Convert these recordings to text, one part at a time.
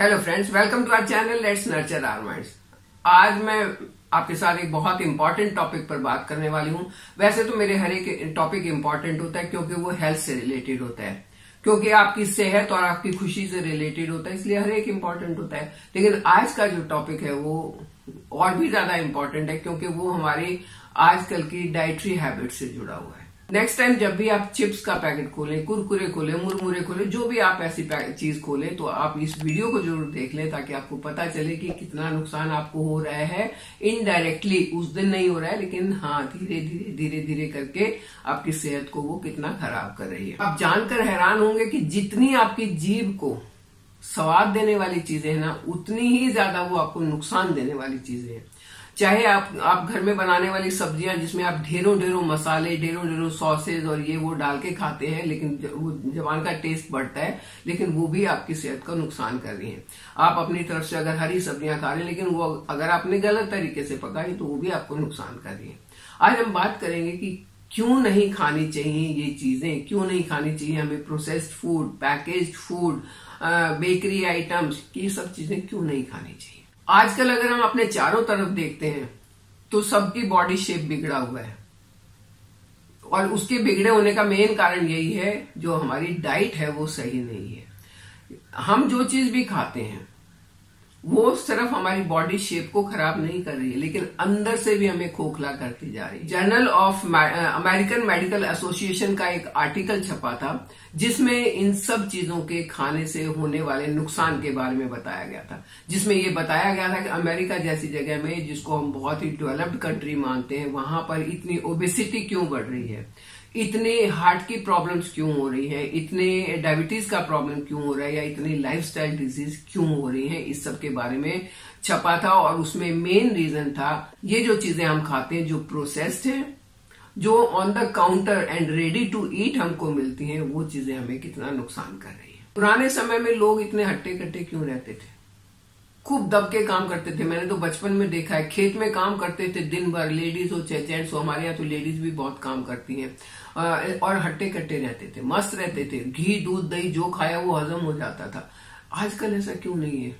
Hello friends welcome to our channel let's nurture our minds आज मैं आपके साथ एक बहुत इंपॉर्टेंट टॉपिक पर बात करने वाली हूँ। वैसे तो मेरे हर एक टॉपिक इंपॉर्टेंट होता है क्योंकि वो हेल्थ से रिलेटेड होता है। क्योंकि आपकी सेहत और आपकी खुशी से रिलेटेड होता है, इसलिए हर एक इंपॉर्टेंट होता है। लेकिन आज का जो टॉपिक है, वो और भी ज़्यादा इंपॉर्टेंट है क्योंकि वो हमारी आजकल की डाइटरी हैबिट से जुड़ा हुआ है। नेक्स्ट टाइम जब भी आप चिप्स का पैकेट खोलें, कुरकुरे खोलें, मुरमुरे खोलें, जो भी आप ऐसी चीज़ खोलें तो आप इस वीडियो को ज़रूर देख लें ताकि आपको पता चले कि कितना नुकसान आपको हो रहा है। इनडायरेक्टली उस दिन नहीं हो रहा है, लेकिन हाँ धीरे धीरे धीरे धीरे करके आपकी सेहत को वो कितना खराब कर रही है। आप जानकर हैरान होंगे कि जितनी आपकी जीभ को स्वाद देने वाली चीज़ें हैं ना, उतनी ही ज़्यादा वो आपको नुकसान देने वाली चीज़ें हैं। चाहे आप आप घर में बनाने वाली सब्ज़ियाँ जिसमें आप ढेरों ढेरों मसाले ढेरों ढेरों सॉसेज और ये वो डाल के खाते हैं, लेकिन जवान का टेस्ट बढ़ता है, लेकिन वो भी आपकी सेहत का नुकसान कर रही है। आप अपनी तरफ़ से अगर हरी सब्ज़ियाँ खा रहे हैं, लेकिन वो अगर आपने गलत तरीके से पकाई तो वो भी आपको नुकसान कर रही है। आज हम बात करेंगे कि क्यों नहीं खानी चाहिए ये चीज़ें, क्यों नहीं खानी चाहिए हमें processed food packaged food bakery items ये सब चीज़ें क्यों नहीं खानी चाहिए? आजकल अगर हम अपने चारों तरफ़ देखते हैं तो सबकी बॉडी शेप बिगड़ा हुआ है। और उसके बिगड़े होने का मेन कारण यही है, जो हमारी डाइट है, वो सही नहीं है। हम जो चीज़ भी खाते हैं वो सिर्फ़ हमारी बॉडी शेप को खराब नहीं कर रही है, लेकिन अंदर से भी हमें खोखला करती जा रही है। Journal of American Medical Association का एक आर्टिकल छपा था, जिसमें इन सब चीज़ों के खाने से होने वाले नुकसान के बारे में बताया गया था। जिसमें ये बताया गया था कि अमेरिका जैसी जगह में, जिसको हम बहुत ही डेवलप्ड कंट्री मानते हैं, वहाँ पर इतनी ओबेसिटी क्यों बढ़ रही है? इतने हार्ट की प्रॉब्लम्स क्यों हो रही है? इतने डायबिटीज़ का प्रॉब्लम क्यों हो रहा है? या इतनी लाइफस्टाइल डिज़ीज़ क्यों हो रही है? इस सब के बारे में छपा था और उसमें मेन रीजन था। ये जो चीज़ें हम खाते हैं, जो प्रोसेस्ड है, जो on the counter and ready to eat हमको मिलती हैं, वो चीज़ें हमें कितना नुकसान कर रही है। पुराने समय में लोग इतने हट्टे कट्टे क्यों रहते थे? खूब दब के काम करते थे। मैंने तो बचपन में देखा है, खेत में काम करते थे दिन भर। लेडीज़ हो चाहे जेंट्स हो हमारे यहाँ तो लेडीज़ भी बहुत काम करती हैं। और हट्टे कट्टे रहते थे, मस्त रहते थे। घी, दूध, दही, जो खाया वो हजम हो जाता था। आजकल ऐसा क्यों नहीं है?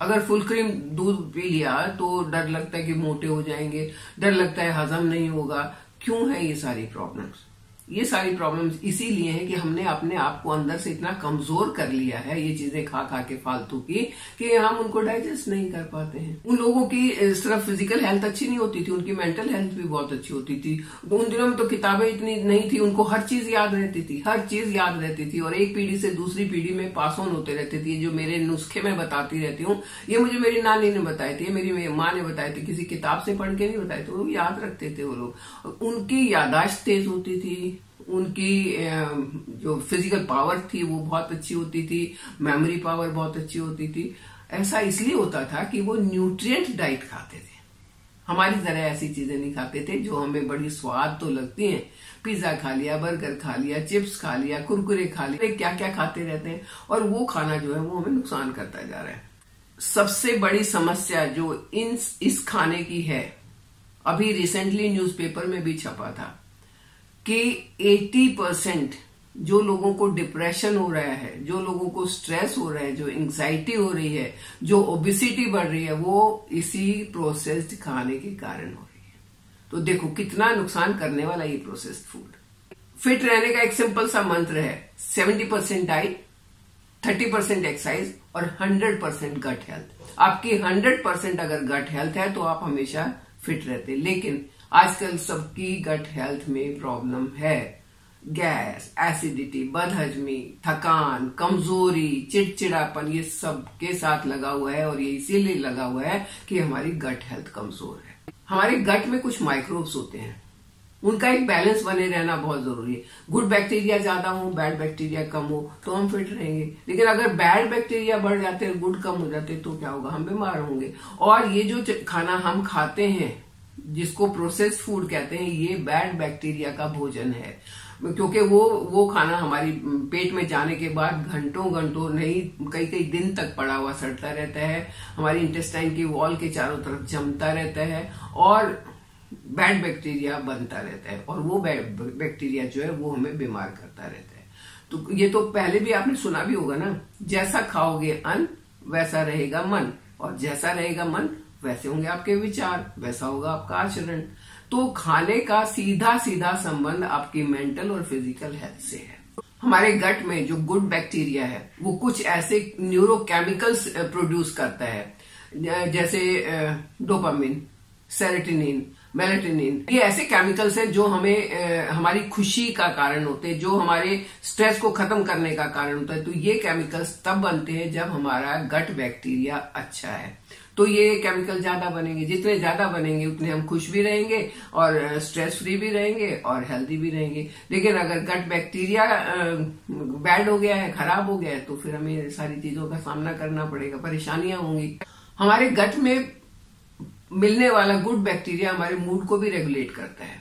अगर फुल क्रीम दूध पी लिया तो डर लगता है कि मोटे हो जाएँगे, डर लगता है हजम नहीं होगा। क्यों है ये सारी प्रॉब्लम्स? ये सारी प्रॉब्लम्स इसीलिए हैं कि हमने अपने आप को अंदर से इतना कमज़ोर कर लिया है, ये चीज़ें खा खा के फालतू की, कि हम उनको डाइजेस्ट नहीं कर पाते हैं। उन लोगों की सिर्फ़ फ़िज़िकल हेल्थ अच्छी नहीं होती थी, उनकी मेंटल हेल्थ भी बहुत अच्छी होती थी। तो उन दिनों में तो किताबें इतनी नहीं थी, उनको हर चीज़ याद रहती थी, हर चीज़ याद रहती थी। और एक पीढ़ी से दूसरी पीढ़ी में पास ऑन होते रहते थे, जो मेरे नुस्खे में बताती रहती हूँ, ये मुझे मेरी नानी ने बताई थी मेरी माँ ने बताई थी, किसी किताब से पढ़ के नहीं बताए थे, वो याद रखते थे वो लोग। उनकी यादाश्त तेज होती थी उनकी जो फ़िज़िकल पावर थी, वो बहुत अच्छी होती थी मेमोरी पावर बहुत अच्छी होती थी। ऐसा इसलिए होता था कि वो न्यूट्रिएंट डाइट खाते थे। हमारी तरह ऐसी चीज़ें नहीं खाते थे जो हमें बड़ी स्वाद तो लगती हैं। पिज्जा खा लिया बर्गर खा लिया चिप्स खा लिया, कुरकुरे खा लिया क्या क्या खाते रहते हैं? और वो खाना जो है वो हमें नुकसान करता जा रहा है। सबसे बड़ी समस्या जो इन इस खाने की है, अभी रिसेंटली न्यूज़पेपर में भी छपा था। कि 80 परसेंट जो लोगों को डिप्रेशन हो रहा है, जो लोगों को स्ट्रेस हो रहा है, जो एंग्जाइटी हो रही है, जो ओबिसिटी बढ़ रही है, वो इसी प्रोसेस्ड खाने के कारण हो रही है। तो देखो कितना नुकसान करने वाला ये प्रोसेस्ड फ़ूड फिट रहने का एक सिंपल सा मंत्र है 70 परसेंट डाइट 30 परसेंट एक्सरसाइज और 100 परसेंट गट हेल्थ आपकी 100 परसेंट अगर गट हेल्थ है तो आप हमेशा फिट रहते लेकिन आजकल सबकी गट हेल्थ में प्रॉब्लम है। गैस एसिडिटी बदहजमी, थकान, कमज़ोरी, चिड़चिड़ापन, ये सब के साथ लगा हुआ है और ये इसीलिए लगा हुआ है कि हमारी गट हेल्थ कमज़ोर है। हमारे गट में कुछ माइक्रोब्स होते हैं। उनका एक बैलेंस बने रहना बहुत ज़रूरी है। गुड बैक्टीरिया ज़्यादा हो बैड बैक्टीरिया कम हो तो हम फिट रहेंगे। लेकिन अगर बैड बैक्टीरिया बढ़ जाते हैं गुड कम हो जाते तो क्या होगा? हम बीमार होंगे। और ये जो खाना हम खाते हैं जिसको प्रोसेस फ़ूड कहते हैं, ये बैड बैक्टीरिया का भोजन है। क्योंकि वो वो खाना हमारी पेट में जाने के बाद घंटों घंटों नहीं कई कई दिन तक पड़ा हुआ सड़ता रहता है। हमारी इंटेस्टाइन की वॉल के चारों तरफ़ जमता रहता है और बैड बैक्टीरिया बनता रहता है और वो बैड बैक्टीरिया जो है, वो हमें बीमार करता रहता है। तो ये तो पहले भी आपने सुना भी होगा ना, जैसा खाओगे अन्न, वैसा रहेगा मन और जैसा रहेगा मन वैसे होंगे आपके विचार, वैसा होगा आपका आचरण। तो खाने का सीधा सीधा संबंध आपकी मेंटल और फ़िज़िकल हेल्थ से है। हमारे गट में जो गुड बैक्टीरिया है, वो कुछ ऐसे न्यूरोकेमिकल्स प्रोड्यूस करता है। जैसे डोपामिन सेरेटिनिन मेलेटिनिन ये ऐसे केमिकल्स हैं जो हमें हमारी खुशी का कारण होते हैं, जो हमारे स्ट्रेस को खत्म करने का कारण होता है। तो ये केमिकल्स तब बनते हैं जब हमारा गट बैक्टीरिया अच्छा है। तो ये केमिकल ज़्यादा बनेंगे। जितने ज़्यादा बनेंगे, उतने हम खुश भी रहेंगे और स्ट्रेस फ्री भी रहेंगे और हेल्दी भी रहेंगे। लेकिन अगर गट बैक्टीरिया बैड हो गया है, खराब हो गया है तो फिर हमें सारी चीज़ों का सामना करना पड़ेगा। परेशानियाँ होंगी। हमारे गट में मिलने वाला गुड बैक्टीरिया हमारे मूड को भी रेगुलेट करता है।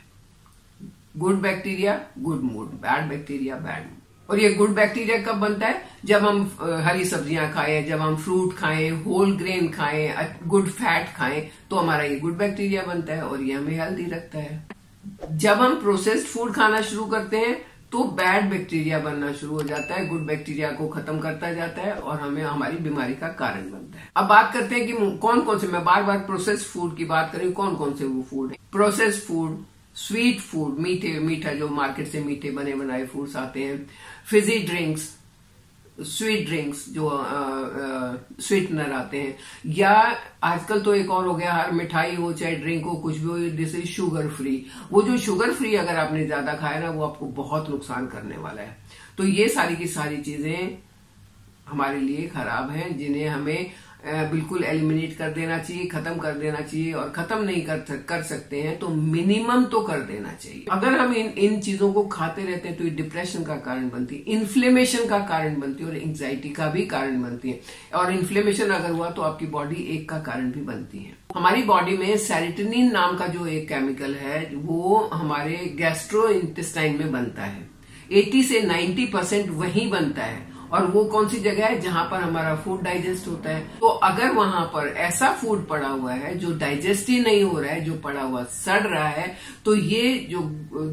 Good bacteria good mood bad bacteria bad mood और ये गुड बैक्टीरिया कब बनता है? जब हम हरी सब्ज़ियाँ खाएँ, जब हम फ्रूट खाएँ होल ग्रेन खाएँ गुड फैट खाएँ तो हमारा ये गुड बैक्टीरिया बनता है और ये हमें हेल्दी रखता है। जब हम प्रोसेस्ड फ़ूड खाना शुरू करते हैं तो बैड बैक्टीरिया बनना शुरू हो जाता है गुड बैक्टीरिया को खत्म करता जाता है और हमें हमारी बीमारी का कारण बनता है। अब बात करते हैं कि कौन कौन से, मैं बार बार प्रोसेस्ड फ़ूड की बात करी कौन कौन से वो फ़ूड है? प्रोसेस्ड फ़ूड स्वीट फ़ूड, मीठे, मीठा जो मार्केट से मीठे बने बनाए फूड्स आते हैं फिजी ड्रिंक्स स्वीट ड्रिंक्स जो स्वीटनर आते हैं। या आजकल तो एक और हो गया, हर मिठाई हो, चाहे ड्रिंक हो, कुछ भी हो इज़ शुगर फ्री वो जो शुगर फ्री अगर आपने ज़्यादा खाया ना, वो आपको बहुत नुकसान करने वाला है। तो ये सारी की सारी चीज़ें हमारे लिए खराब हैं, जिन्हें हमें बिल्कुल एलिमिनेट कर देना चाहिए, खत्म कर देना चाहिए और खत्म नहीं कर कर सकते हैं तो मिनिमम तो कर देना चाहिए। अगर हम इन इन चीज़ों को खाते रहते हैं तो ये डिप्रेशन का कारण बनती है इन्फ्लेमेशन का कारण बनती है और एंग्जाइटी का भी कारण बनती है। और इन्फ्लेमेशन अगर हुआ तो आपकी बॉडी एक का कारण भी बनती है। हमारी बॉडी में सेरिटनिन नाम का जो एक केमिकल है, वो हमारे गैस्ट्रो में बनता है। 80 से 90 परसेंट वही बनता है। और वो कौन सी जगह है जहाँ पर हमारा फ़ूड डाइजेस्ट होता है? तो अगर वहाँ पर ऐसा फ़ूड पड़ा हुआ है जो डाइजेस्ट ही नहीं हो रहा है, जो पड़ा हुआ सड़ रहा है तो ये जो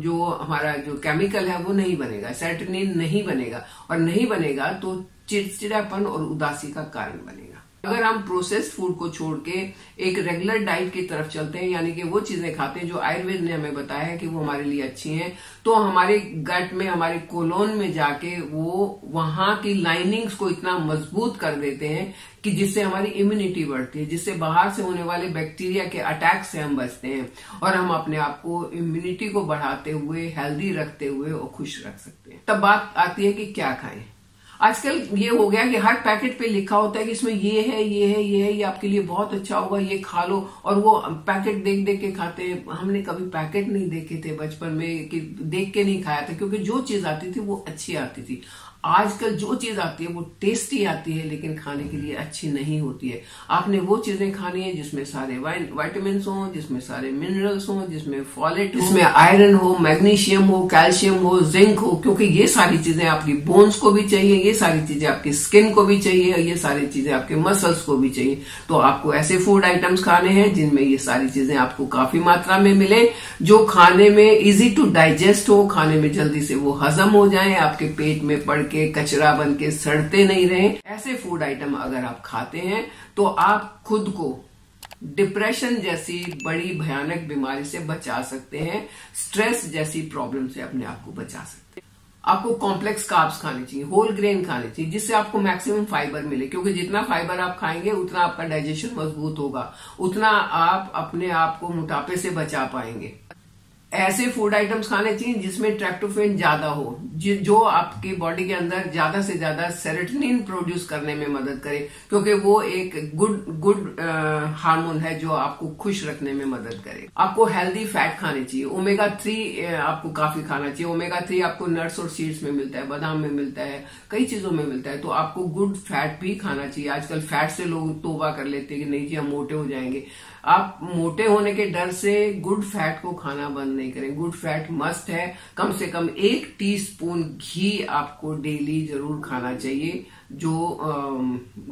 जो हमारा जो केमिकल है वो नहीं बनेगा सेटनिन नहीं बनेगा। और नहीं बनेगा तो चिड़चिड़ापन और उदासी का कारण बनेगा। अगर हम प्रोसेस्ड फ़ूड को छोड़ के एक रेगुलर डाइट की तरफ़ चलते हैं, यानी कि वो चीज़ें खाते हैं जो आयुर्वेद ने हमें बताया है कि वो हमारे लिए अच्छी हैं तो हमारे गट में, हमारे कोलोन में जाके वो वहाँ की लाइनिंग्स को इतना मज़बूत कर देते हैं कि जिससे हमारी इम्यूनिटी बढ़ती है, जिससे बाहर से होने वाले बैक्टीरिया के अटैक से हम बचते हैं और हम अपने आप को इम्यूनिटी को बढ़ाते हुए हेल्दी रखते हुए और खुश रख सकते हैं। तब बात आती है कि क्या खाएँ। आजकल ये हो गया कि हर पैकेट पे लिखा होता है कि इसमें ये है ये है ये है, ये आपके लिए बहुत अच्छा होगा, ये खा लो। और वो पैकेट देख देख के खाते हमने कभी पैकेट नहीं देखे थे बचपन में, कि देख के नहीं खाया था, क्योंकि जो चीज़ आती थी वो अच्छी आती थी। आजकल जो चीज़ आती है, वो टेस्टी आती है, लेकिन खाने के लिए अच्छी नहीं होती है। आपने वो चीज़ें खानी है, जिसमें सारे वाइटामिन हो, जिसमें सारे मिनरल्स हो, जिसमें फॉलेट जिसमें आयरन हो मैग्नीशियम हो कैल्शियम हो जिंक हो, क्योंकि ये सारी चीज़ें आपकी बोन्स को भी चाहिए, ये सारी चीज़ें आपकी स्किन को भी चाहिए, ये सारी चीज़ें आपके मसल्स को भी चाहिए। तो आपको ऐसे फ़ूड आइटम्स खाने हैं, जिनमें ये सारी चीज़ें आपको काफ़ी मात्रा में मिले, जो खाने में इजी टू डाइजेस्ट हो, खाने में जल्दी से वो हजम हो जाए, आपके पेट में पड़ के कचरा बन के सड़ते नहीं रहे। ऐसे फ़ूड आइटम अगर आप खाते हैं तो आप खुद को डिप्रेशन जैसी बड़ी भयानक बीमारी से बचा सकते हैं। स्ट्रेस जैसी प्रॉब्लम से अपने आप को बचा सकते हैं। आपको कॉम्प्लेक्स कार्ब्स खाने चाहिए होल ग्रेन खाने चाहिए, जिससे आपको मैक्सिमम फाइबर मिले। क्योंकि जितना फाइबर आप खाएँगे, उतना आपका डाइजेशन मज़बूत होगा। उतना आप अपने आप को मोटापे से बचा पाएँगे। ऐसे फ़ूड आइटम्स खाने चाहिए जिसमें ट्रैक्टोफेन ज़्यादा हो, जो आपकी बॉडी के अंदर ज़्यादा से ज़्यादा सेरेटनिन प्रोड्यूस करने में मदद करे, क्योंकि वो एक गुड गुड हार्मोन है जो आपको खुश रखने में मदद करे। आपको हेल्दी फैट खाने चाहिए ओमेगा थ्री आपको काफ़ी खाना चाहिए। ओमेगा थ्री आपको नट्स और सीड्स में मिलता है, बादाम में मिलता है, कई चीज़ों में मिलता है तो आपको गुड फैट भी खाना चाहिए। आजकल फैट से लोग तोबा कर लेते हैं कि नहीं जी, हम मोटे हो जाएँगे। आप मोटे होने के डर से गुड फैट को खाना बंद नहीं करें। गुड फैट मस्ट है। कम से कम एक टीस्पून घी आपको डेली ज़रूर खाना चाहिए। जो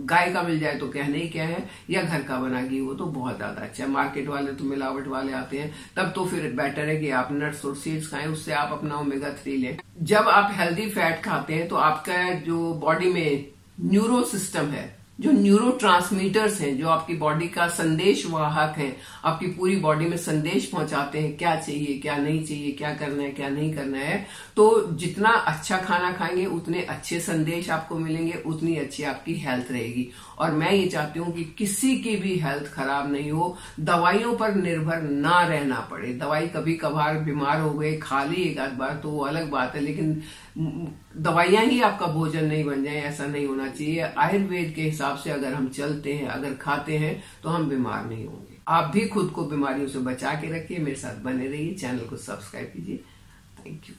गाय का मिल जाए तो कहने ही क्या है, या घर का बना घी हो तो बहुत ज़्यादा अच्छा है। मार्केट वाले तो मिलावट वाले आते हैं। तब तो फिर बेटर है कि आप नट्स और सीड्स खाएँ, उससे आप अपना ओमेगा थ्री लें। जब आप हेल्दी फैट खाते हैं तो आपका जो बॉडी में न्यूरो सिस्टम है जो न्यूरो ट्रांसमीटर्स हैं, जो आपकी बॉडी का संदेश वाहक है, आपकी पूरी बॉडी में संदेश पहुंचाते हैं, क्या चाहिए, क्या नहीं चाहिए, क्या करना है, क्या नहीं करना है तो जितना अच्छा खाना खाएँगे, उतने अच्छे संदेश आपको मिलेंगे, उतनी अच्छी आपकी हेल्थ रहेगी। और मैं ये चाहती हूँ कि किसी की भी हेल्थ खराब नहीं हो, दवाइयों पर निर्भर ना रहना पड़े। दवाई कभी कभार बीमार हो गए, खा ली एक आध बार तो वो अलग बात है, लेकिन दवाइयाँ ही आपका भोजन नहीं बन जाए, ऐसा नहीं होना चाहिए। आयुर्वेद के हिसाब से अगर हम चलते हैं, अगर खाते हैं तो हम बीमार नहीं होंगे। आप भी खुद को बीमारियों से बचा के रखिए, मेरे साथ बने रहिए, चैनल को सब्सक्राइब कीजिए। Thank you